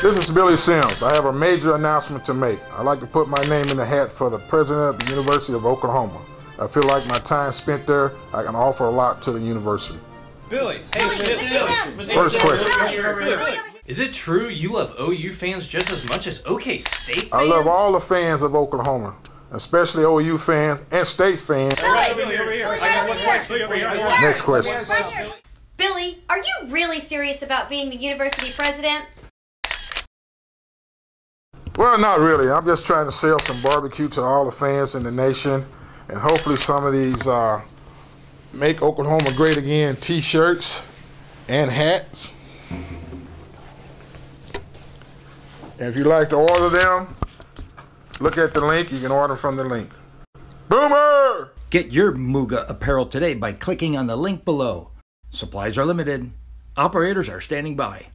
This is Billy Sims. I have a major announcement to make. I'd like to put my name in the hat for the president of the University of Oklahoma. I feel like my time spent there, I can offer a lot to the university. Billy, hey, Billy. First question. Is it true you love OU fans just as much as OK State fans? I love all the fans of Oklahoma, especially OU fans and state fans. Billy, over here. I got one question. Next question. Billy, are you really serious about being the university president? Well, not really. I'm just trying to sell some barbecue to all the fans in the nation, and hopefully some of these uh, "Make Oklahoma Great Again" T-shirts and hats. And if you'd like to order them, look at the link. You can order from the link. Boomer! Get your MOUGA apparel today by clicking on the link below. Supplies are limited. Operators are standing by.